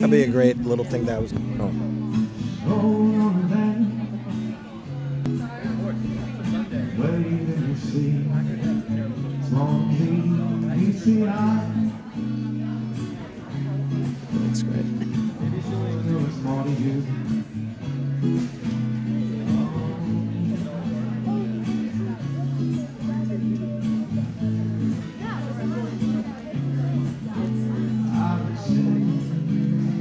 That'd be a great little thing that was. Oh. That's great.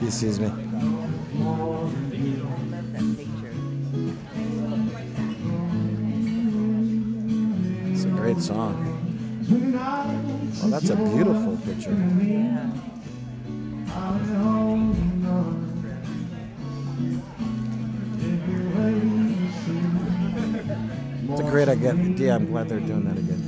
he sees me. It's a great song. Oh, that's a beautiful picture. It's a great idea. I'm glad they're doing that again.